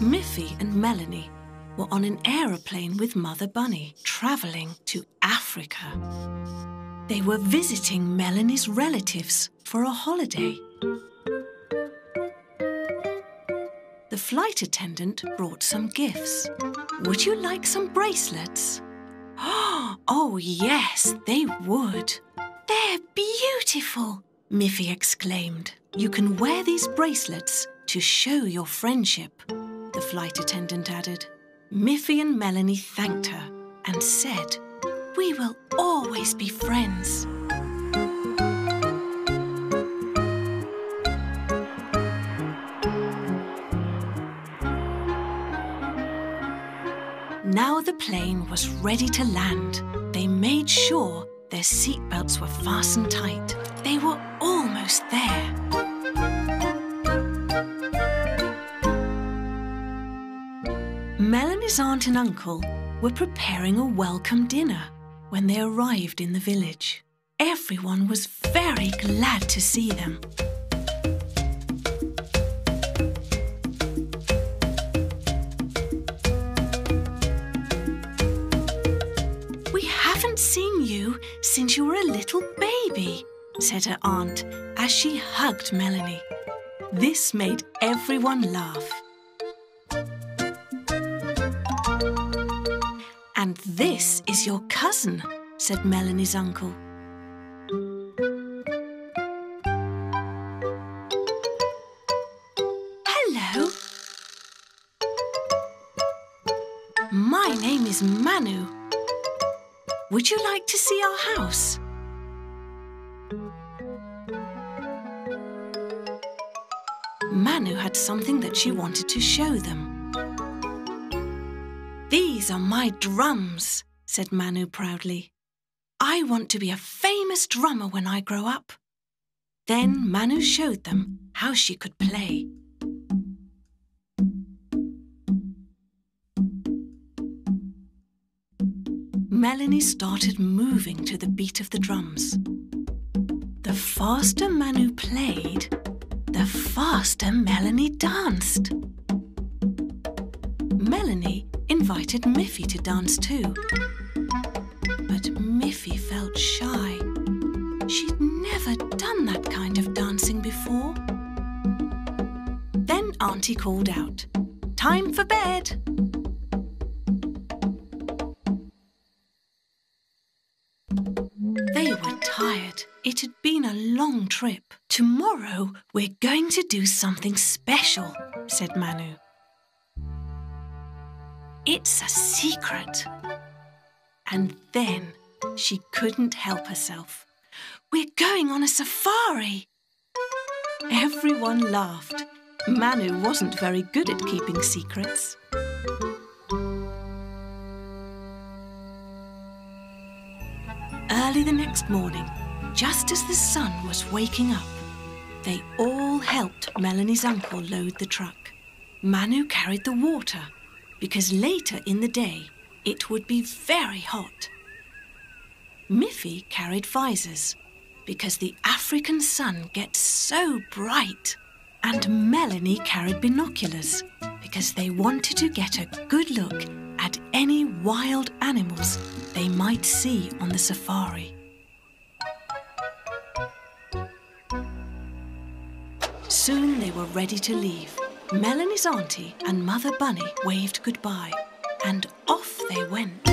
Melanie were on an aeroplane with Mother Bunny, travelling to Africa. They were visiting Melanie's relatives for a holiday. The flight attendant brought some gifts. Would you like some bracelets? Oh, yes, they would. They're beautiful, Miffy exclaimed. You can wear these bracelets to show your friendship, the flight attendant added. Miffy and Melanie thanked her and said, We will always be friends. Now the plane was ready to land. They made sure their seatbelts were fastened tight. They were almost there. Melanie's aunt and uncle were preparing a welcome dinner when they arrived in the village. Everyone was very glad to see them. We haven't seen you since you were a little baby, said her aunt as she hugged Melanie. This made everyone laugh. This is your cousin, said Melanie's uncle. Hello. My name is Manu. Would you like to see our house? Manu had something that she wanted to show them. These are my drums, said Manu proudly. I want to be a famous drummer when I grow up. Then Manu showed them how she could play. Melanie started moving to the beat of the drums. The faster Manu played, the faster Melanie danced. Melanie invited Miffy to dance too. But Miffy felt shy. She'd never done that kind of dancing before. Then Auntie called out, Time for bed! They were tired. It had been a long trip. Tomorrow we're going to do something special, said Manu. It's a secret. And then she couldn't help herself. We're going on a safari. Everyone laughed. Manu wasn't very good at keeping secrets. Early the next morning, just as the sun was waking up, they all helped Melanie's uncle load the truck. Manu carried the water because later in the day it would be very hot. Miffy carried visors because the African sun gets so bright. And Melanie carried binoculars because they wanted to get a good look at any wild animals they might see on the safari. Soon they were ready to leave. Melanie's auntie and Mother Bunny waved goodbye, and off they went.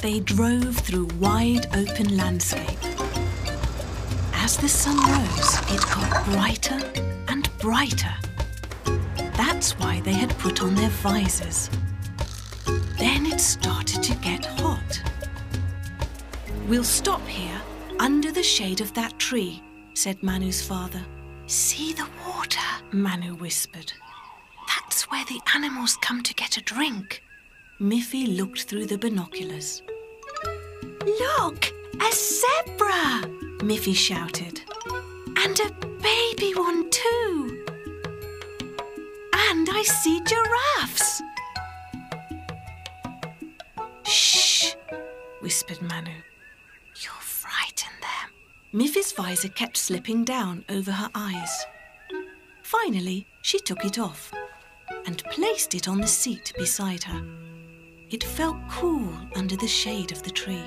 They drove through wide open landscape. As the sun rose, it got brighter and brighter. That's why they had put on their visors. Then it started to get hot. We'll stop here under the shade of that tree, said Manu's father. See the water, Manu whispered. That's where the animals come to get a drink. Miffy looked through the binoculars. Look, a zebra! Miffy shouted. And a baby one too. And I see giraffes. Shh, whispered Manu. Miffy's visor kept slipping down over her eyes. Finally, she took it off and placed it on the seat beside her. It felt cool under the shade of the tree.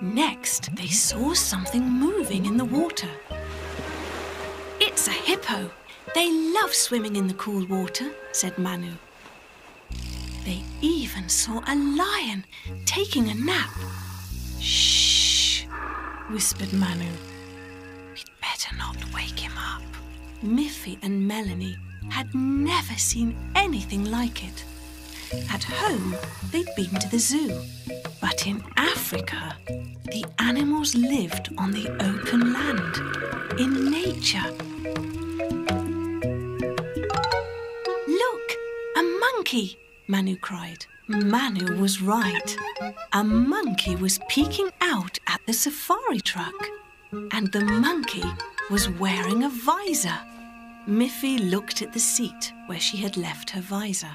Next, they saw something moving in the water. It's a hippo. They love swimming in the cool water, said Manu. They even saw a lion taking a nap. Shh, whispered Manu. We'd better not wake him up. Miffy and Melanie had never seen anything like it. At home, they'd been to the zoo. But in Africa, the animals lived on the open land, in nature. Look, a monkey, Manu cried. Manu was right. A monkey was peeking out at the safari truck, and the monkey was wearing a visor. Miffy looked at the seat where she had left her visor,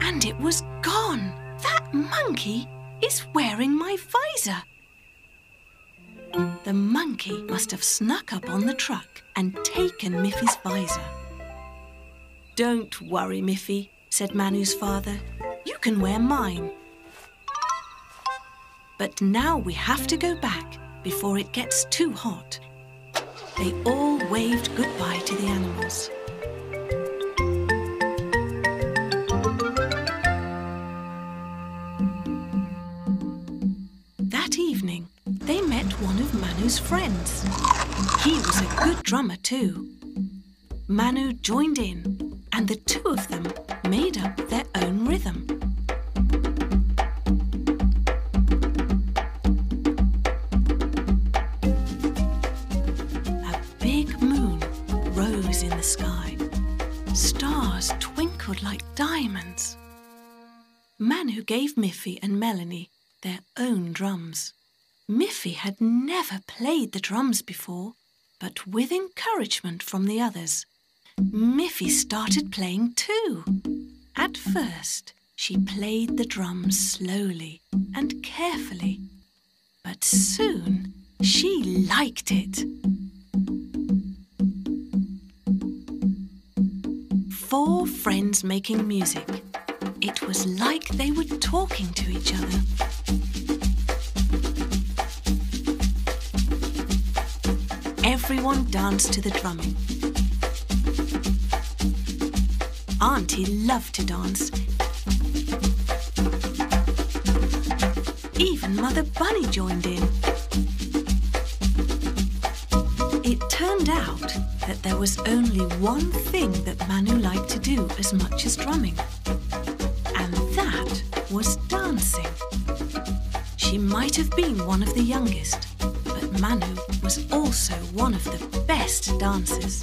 and it was gone. That monkey is wearing my visor. The monkey must have snuck up on the truck and taken Miffy's visor. Don't worry, Miffy, said Manu's father. You can wear mine. But now we have to go back before it gets too hot. They all waved goodbye to the animals. That evening, they met one of Manu's friends. He was a good drummer too. Manu joined in, and the two of them made up their own rhythm. Like diamonds. Manu gave Miffy and Melanie their own drums. Miffy had never played the drums before, but with encouragement from the others, Miffy started playing too. At first, she played the drums slowly and carefully, but soon she liked it. Four friends making music. It was like they were talking to each other. Everyone danced to the drumming. Auntie loved to dance. Even Mother Bunny joined in. It turned out that there was only one thing that Manu liked to do as much as drumming, and that was dancing. She might have been one of the youngest, but Manu was also one of the best dancers.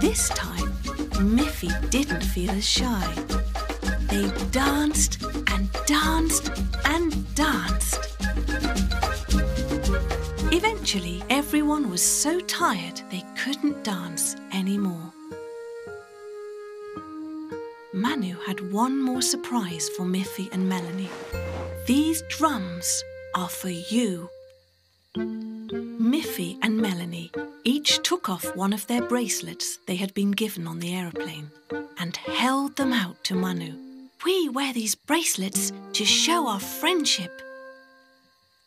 This time, Miffy didn't feel as shy. They danced danced and danced. Eventually, everyone was so tired they couldn't dance anymore. Manu had one more surprise for Miffy and Melanie. These drums are for you. Miffy and Melanie each took off one of their bracelets they had been given on the aeroplane and held them out to Manu. We wear these bracelets to show our friendship.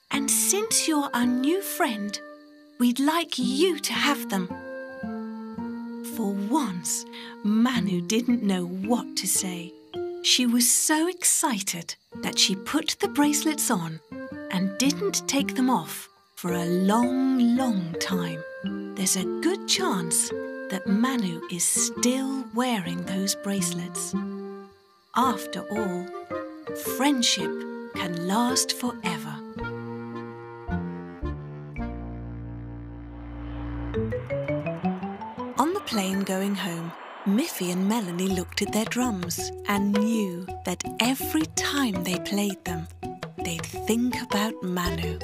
And since you're our new friend, we'd like you to have them. For once, Manu didn't know what to say. She was so excited that she put the bracelets on and didn't take them off for a long, long time. There's a good chance that Manu is still wearing those bracelets. After all, friendship can last forever. On the plane going home, Miffy and Melanie looked at their drums and knew that every time they played them, they'd think about Manu.